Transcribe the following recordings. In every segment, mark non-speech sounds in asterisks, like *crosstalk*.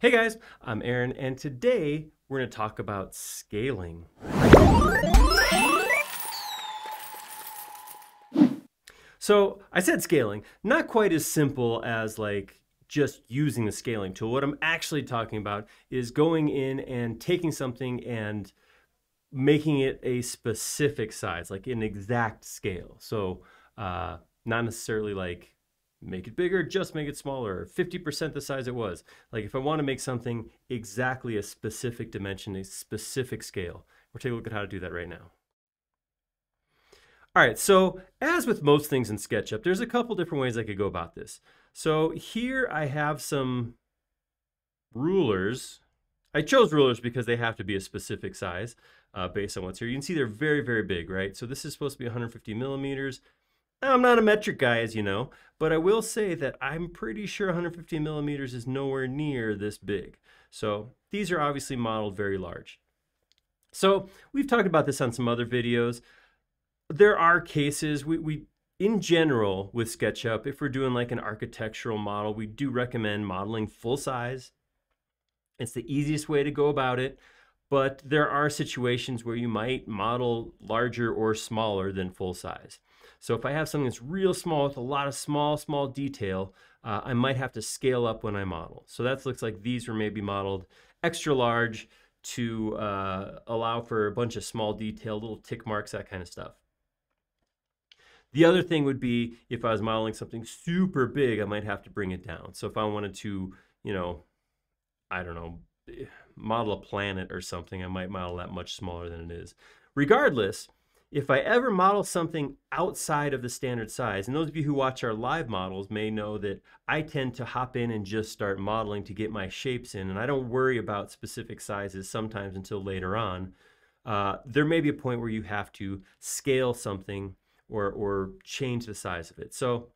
Hey guys, I'm Aaron, and today we're going to talk about scaling. So I said scaling, not quite as simple as like just using the scaling tool. What I'm actually talking about is going in and taking something and making it a specific size, like an exact scale. So uh, not necessarily like make it bigger, just make it smaller, 50% the size it was. Like if I want to make something exactly a specific dimension, a specific scale, we're taking a look at how to do that right now. All right, so as with most things in SketchUp, there's a couple different ways I could go about this. So here I have some rulers. I chose rulers because they have to be a specific size uh, based on what's here. You can see they're very, very big, right? So this is supposed to be 150 millimeters. I'm not a metric guy, as you know, but I will say that I'm pretty sure 150 millimeters is nowhere near this big. So these are obviously modeled very large. So we've talked about this on some other videos. There are cases, we, we in general with SketchUp, if we're doing like an architectural model, we do recommend modeling full size. It's the easiest way to go about it, but there are situations where you might model larger or smaller than full size. So if I have something that's real small with a lot of small, small detail, uh, I might have to scale up when I model. So that looks like these were maybe modeled extra large to uh, allow for a bunch of small detail, little tick marks, that kind of stuff. The other thing would be if I was modeling something super big, I might have to bring it down. So if I wanted to, you know, I don't know, model a planet or something, I might model that much smaller than it is. Regardless, if I ever model something outside of the standard size, and those of you who watch our live models may know that I tend to hop in and just start modeling to get my shapes in, and I don't worry about specific sizes sometimes until later on. Uh, there may be a point where you have to scale something or, or change the size of it. So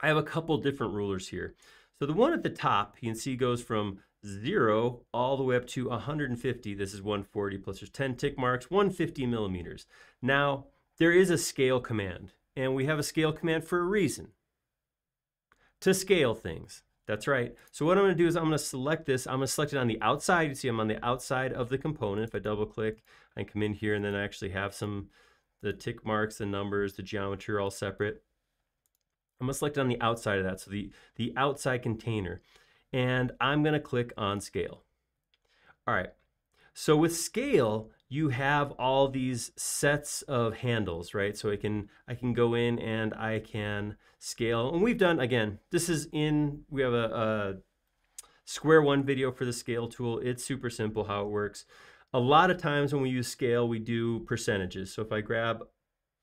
I have a couple different rulers here. So the one at the top, you can see goes from zero all the way up to 150. This is 140 plus there's 10 tick marks, 150 millimeters. Now, there is a scale command, and we have a scale command for a reason. To scale things. That's right. So what I'm going to do is I'm going to select this. I'm going to select it on the outside. You see I'm on the outside of the component. If I double click, I can come in here and then I actually have some, the tick marks, the numbers, the geometry are all separate. I'm going to select it on the outside of that. So the, the outside container and I'm to click on scale. All right. So with scale, you have all these sets of handles, right? So I can I can go in and I can scale. And we've done again, this is in we have a, a square one video for the scale tool. It's super simple how it works. A lot of times when we use scale, we do percentages. So if I grab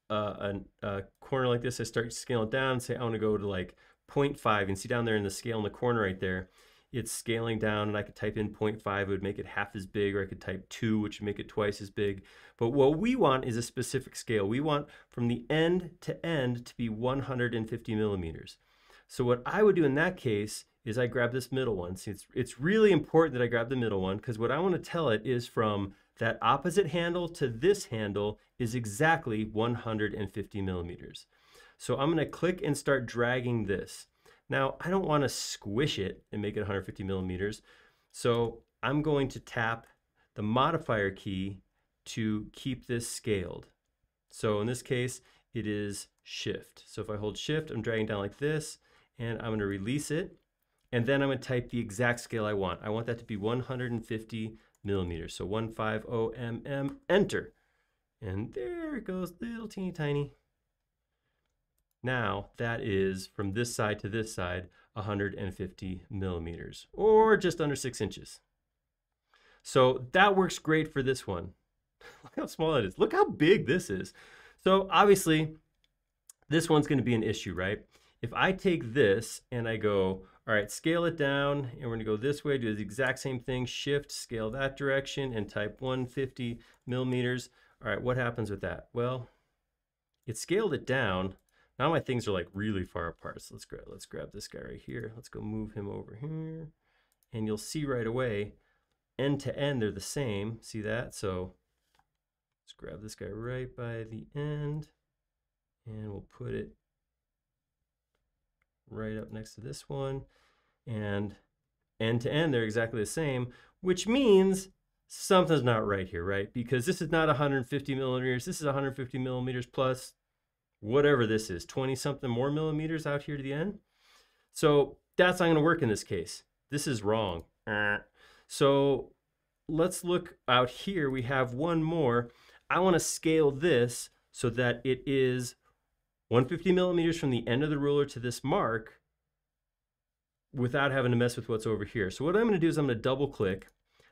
a, a, a corner like this, I start scaling it down, say I want to go to like 0.5. You can see down there in the scale in the corner right there, it's scaling down and I could type in 0.5, it would make it half as big, or I could type 2, which would make it twice as big. But what we want is a specific scale. We want from the end to end to be 150 millimeters. So what I would do in that case is I grab this middle one. See, it's, it's really important that I grab the middle one because what I want to tell it is from that opposite handle to this handle is exactly 150 millimeters. So I'm going to click and start dragging this. Now, I don't want to squish it and make it 150 millimeters. So I'm going to tap the modifier key to keep this scaled. So in this case, it is shift. So if I hold shift, I'm dragging down like this, and I'm going to release it. And then I'm to type the exact scale I want. I want that to be 150 millimeters. So 150 mm, enter. And there it goes, little teeny tiny. Now that is from this side to this side 150 millimeters or just under six inches. So that works great for this one. *laughs* Look how small it is. Look how big this is. So obviously this one's going to be an issue, right? If I take this and I go, all right, scale it down, and we're to go this way, do the exact same thing, shift, scale that direction, and type 150 millimeters. All right, what happens with that? Well, it scaled it down, now my things are like really far apart. So let's grab, let's grab this guy right here. Let's go move him over here. And you'll see right away, end to end, they're the same. See that? So let's grab this guy right by the end and we'll put it right up next to this one. And end to end, they're exactly the same, which means something's not right here, right? Because this is not 150 millimeters. This is 150 millimeters plus whatever this is, 20 something more millimeters out here to the end. So that's not going to work in this case. This is wrong. So let's look out here. We have one more. I want to scale this so that it is 150 millimeters from the end of the ruler to this mark without having to mess with what's over here. So what I'm going to do is I'm going to double click.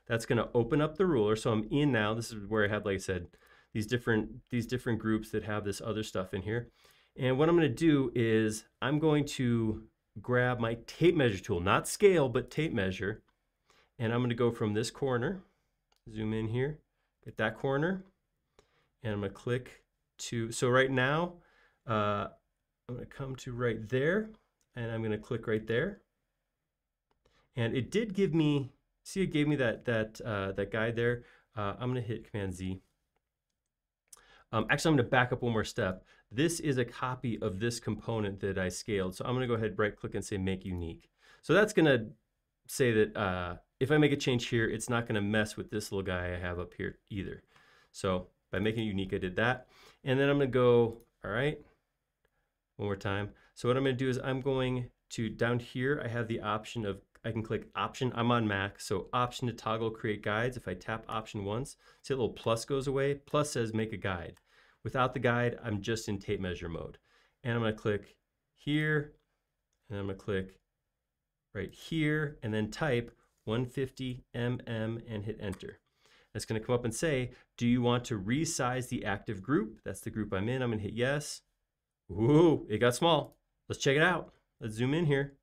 That's going to open up the ruler. So I'm in now. This is where I have, like I said, these different these different groups that have this other stuff in here. And what I'm going to do is I'm going to grab my tape measure tool, not scale, but tape measure. And I'm going to go from this corner, zoom in here, get that corner, and I'm going to click to, so right now, uh, I'm going to come to right there, and I'm going to click right there. And it did give me, see it gave me that, that, uh, that guide there. Uh, I'm going to hit Command Z. Um, actually, I'm going to back up one more step. This is a copy of this component that I scaled. So I'm going to go ahead, right click and say make unique. So that's going to say that uh, if I make a change here, it's not going to mess with this little guy I have up here either. So by making it unique, I did that. And then I'm going to go, all right, one more time. So what I'm going to do is I'm going to down here, I have the option of I can click option. I'm on Mac, so option to toggle create guides. If I tap option once, see little plus goes away. Plus says make a guide. Without the guide, I'm just in tape measure mode. And I'm gonna click here, and I'm gonna click right here, and then type 150 mm and hit enter. It's gonna come up and say, do you want to resize the active group? That's the group I'm in. I'm gonna hit yes. Ooh, it got small. Let's check it out. Let's zoom in here.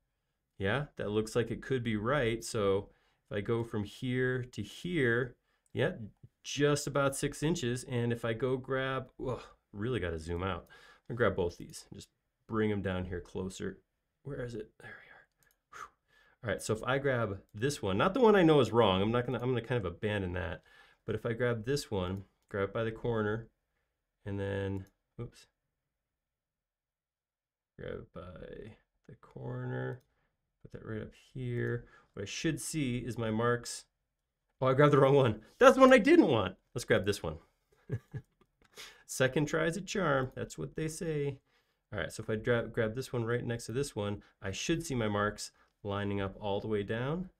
Yeah, that looks like it could be right. So if I go from here to here, yeah, just about six inches. And if I go grab, oh, really got to zoom out. I'm grab both these and just bring them down here closer. Where is it? There we are. Whew. All right, so if I grab this one, not the one I know is wrong, I'm not gonna, I'm gonna kind of abandon that. But if I grab this one, grab it by the corner, and then, oops, grab it by the corner, Put that right up here. What I should see is my marks. Oh, I grabbed the wrong one. That's the one I didn't want. Let's grab this one. *laughs* Second try is a charm. That's what they say. All right, so if I grab this one right next to this one, I should see my marks lining up all the way down.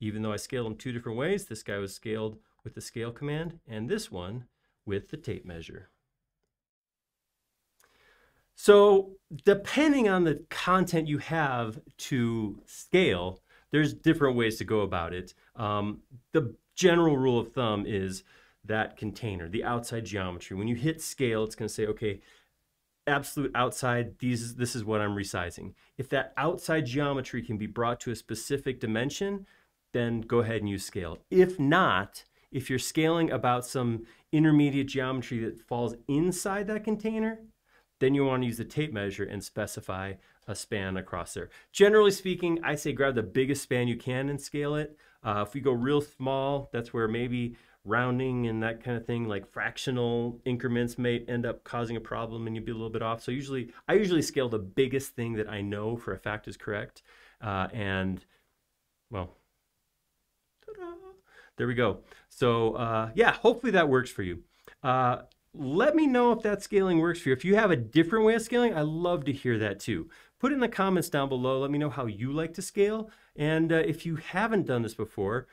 Even though I scaled them two different ways, this guy was scaled with the scale command, and this one with the tape measure. So depending on the content you have to scale, there's different ways to go about it. Um, the general rule of thumb is that container, the outside geometry. When you hit scale, it's going to say, okay, absolute outside, these, this is what I'm resizing. If that outside geometry can be brought to a specific dimension, then go ahead and use scale. If not, if you're scaling about some intermediate geometry that falls inside that container, then you want to use the tape measure and specify a span across there. Generally speaking, I say grab the biggest span you can and scale it. Uh, if we go real small, that's where maybe rounding and that kind of thing, like fractional increments may end up causing a problem and you'd be a little bit off. So usually, I usually scale the biggest thing that I know for a fact is correct. Uh, and well, there we go. So uh, yeah, hopefully that works for you. Uh, let me know if that scaling works for you. If you have a different way of scaling, I love to hear that too. Put in the comments down below. Let me know how you like to scale. And uh, if you haven't done this before,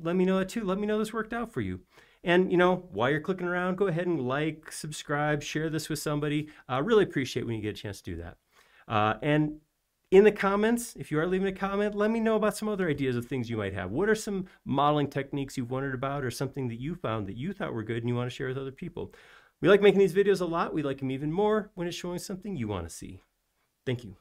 let me know that too. Let me know this worked out for you. And you know, while you're clicking around, go ahead and like, subscribe, share this with somebody. I uh, really appreciate when you get a chance to do that. Uh, and in the comments, if you are leaving a comment, let me know about some other ideas of things you might have. What are some modeling techniques you've wondered about or something that you found that you thought were good and you want to share with other people? We like making these videos a lot. We like them even more when it's showing something you want to see. Thank you.